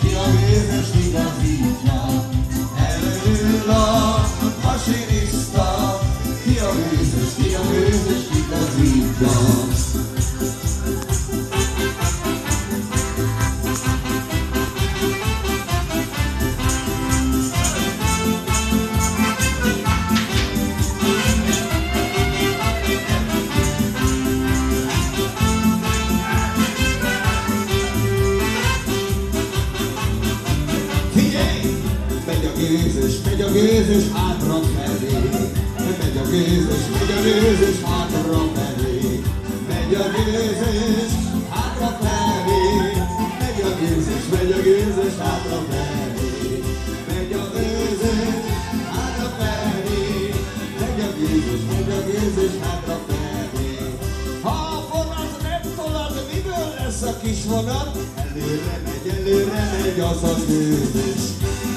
ki a gőzös igazítja. Elől Gőzös, megy a gőzös hátra felé. Megy a gőzös, megy a gőzös hátra felé. Megy a gőzös hátra felé. Megy a gőzös, megy a gőzös hátra felé. Megy a gőzös hátra felé. Megy a gőzös, megy a gőzös hátra felé. Ha a forrás nem tolad, miből lesz a kis vonat? Előre megy, előre megy az a gőzös.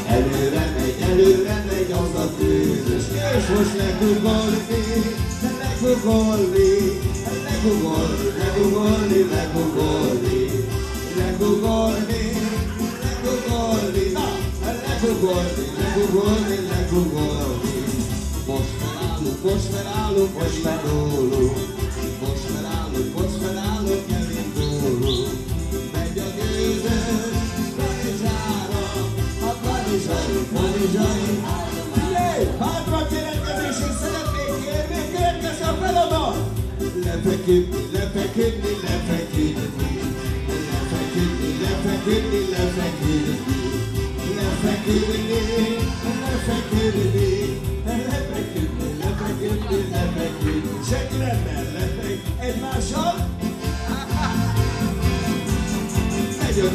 Előre megy, előre megy az a gőzös. És most legugolni, legugolni, legugolni, legugolni, legugolni, legugolni, legugolni, na, legugolni, legugolni, legugolni. Most felállunk, most felállunk, most felólunk. Most felállunk, most felállunk, elindulunk. Lefeküdni, lefeküdni. Lefeküdni, lefeküdni, lefeküdni. Lefeküdni, lefeküdni. Lefeküdni, lefeküdni, lefeküdni. Senki nem mellett, egymással. Megy a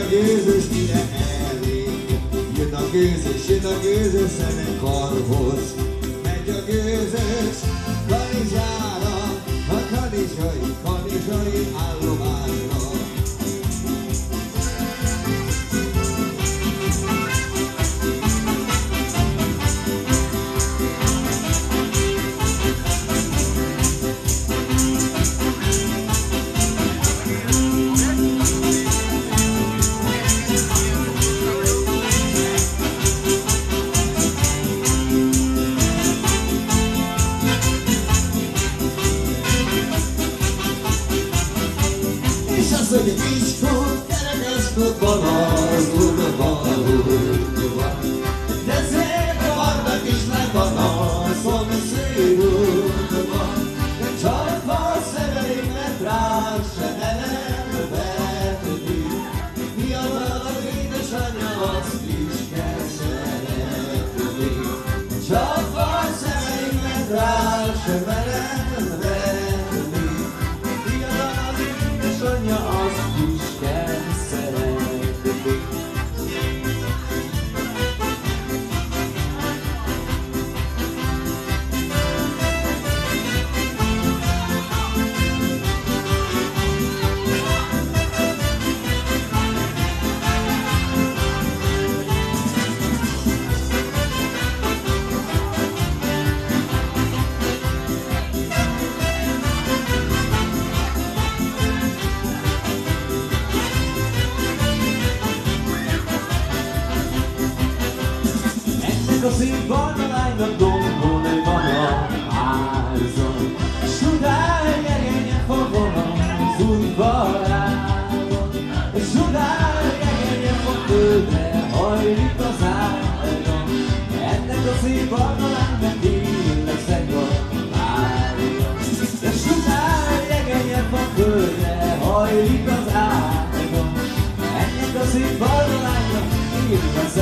a gőzös. Jön a gőzös, jön a. Megy a gőzös, kanizsára, a kanizsai, kanizsai állományra. Szép barna lánynak illeszek a párja, S udár jegenye fog földre hajlik az ágon. Ennek a szép barna lánynak illeszek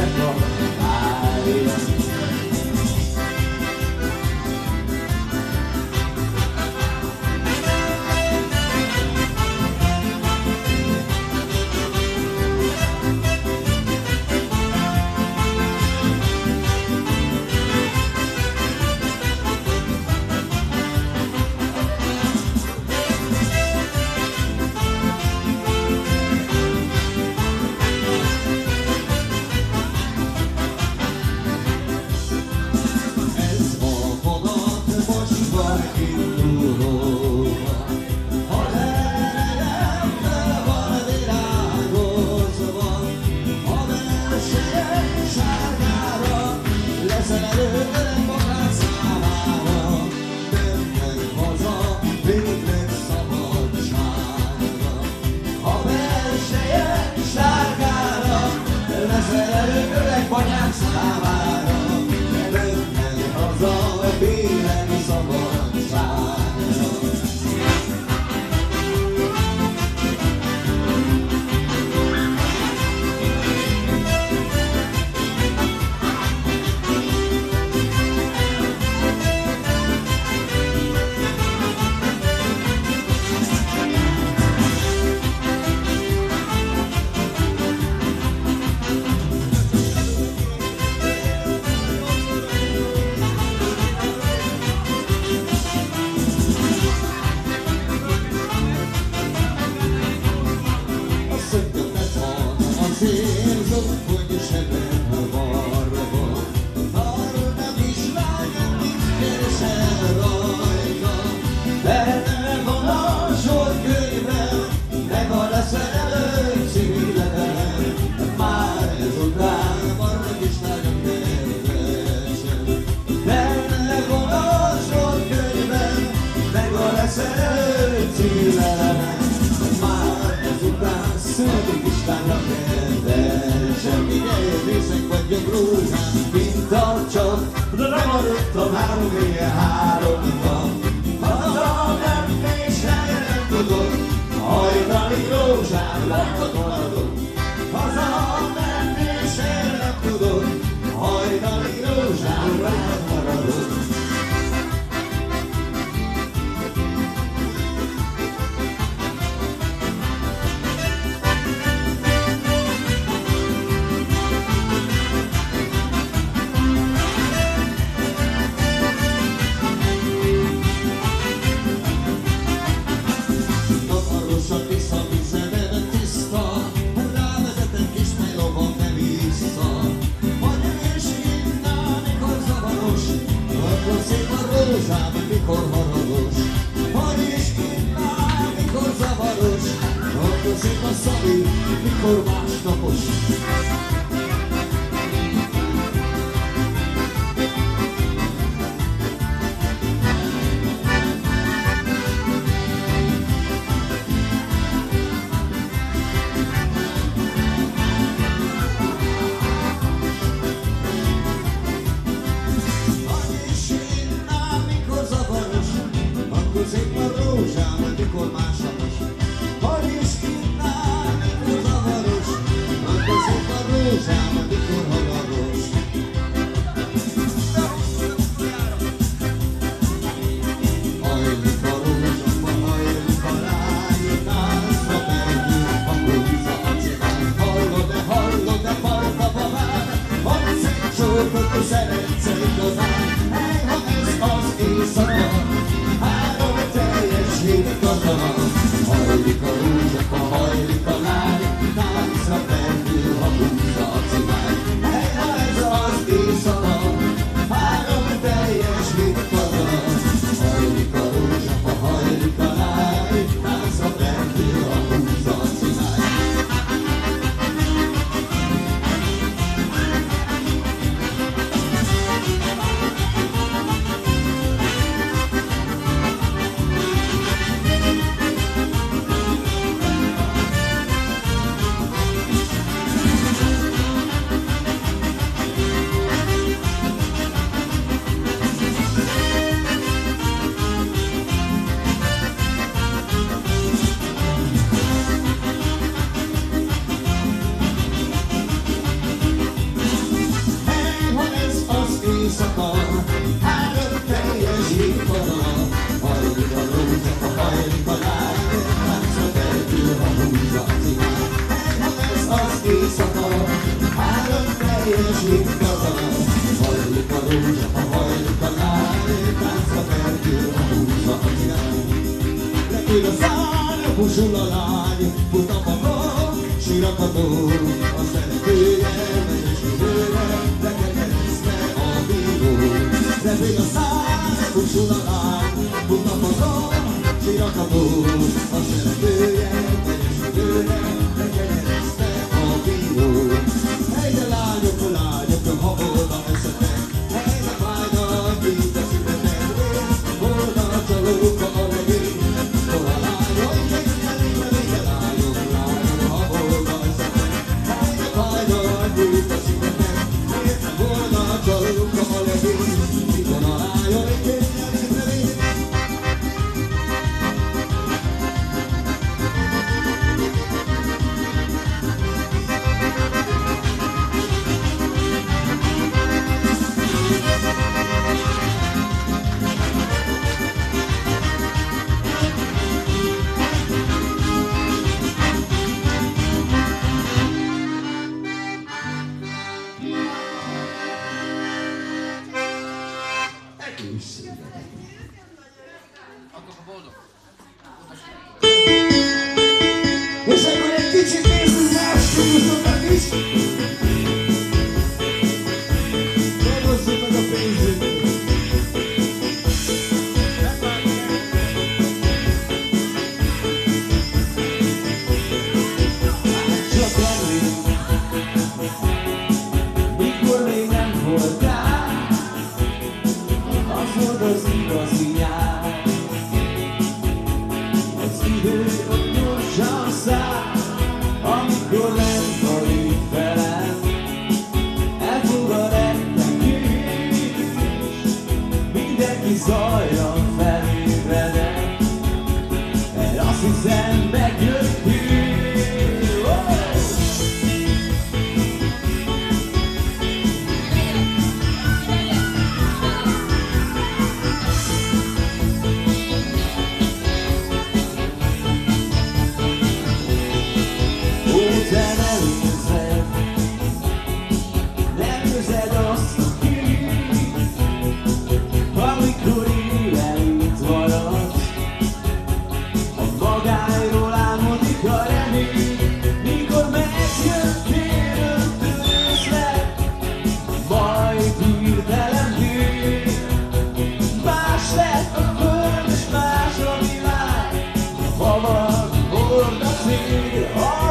szerelő címelemet Már ezután születik Istenre kérdez nincsen semmi helyezések vagyok rózsám, mint tartsak, de nem maradtam három éjjel háromban. Haza nem és helyre nem tudok, hajtani rózsám, láthatom sobie i wykormasz na pościg. Húsul a lány, futam a mag, sírak a tó, a szeretője, megyes időre, lekekerizne a bíró. Repül a száj, húsul a lány, futam a mag, sírak a tó, a szeretője, megyes időre, teaching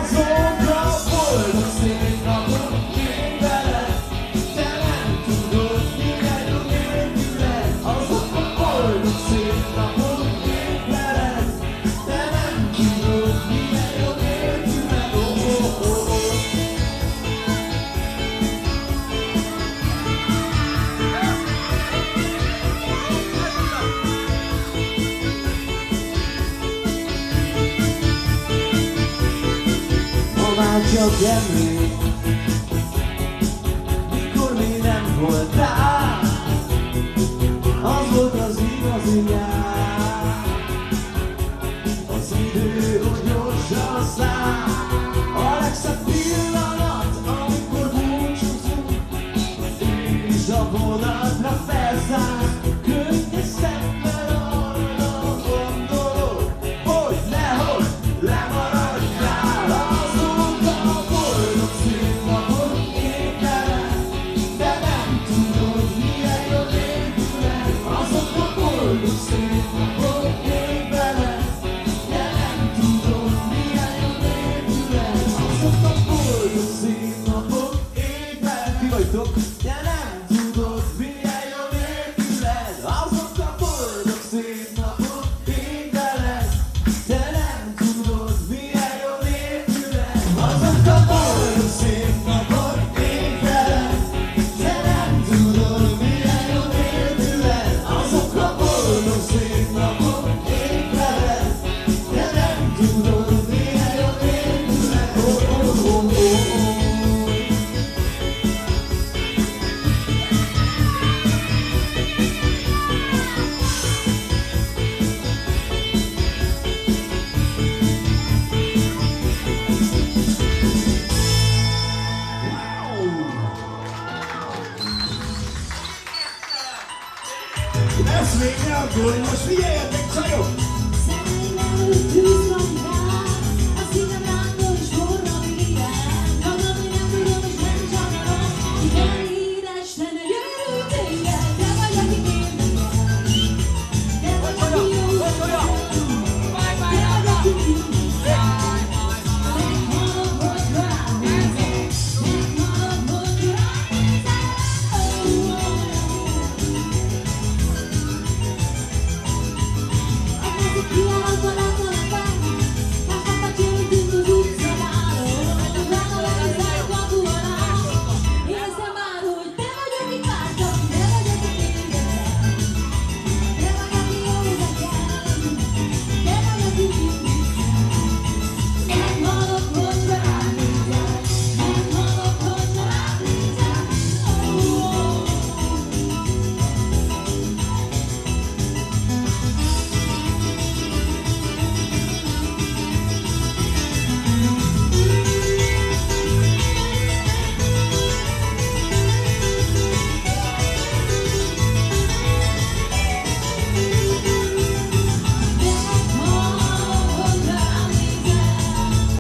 soul. tárgya emlék Mikor mi nem voltál? Az volt az igazi nyár. Az idő, hogy gyorsan a szám A legszebb pillanat, amikor búcsúzunk. És a vonatra fel 맞아. Good was the end.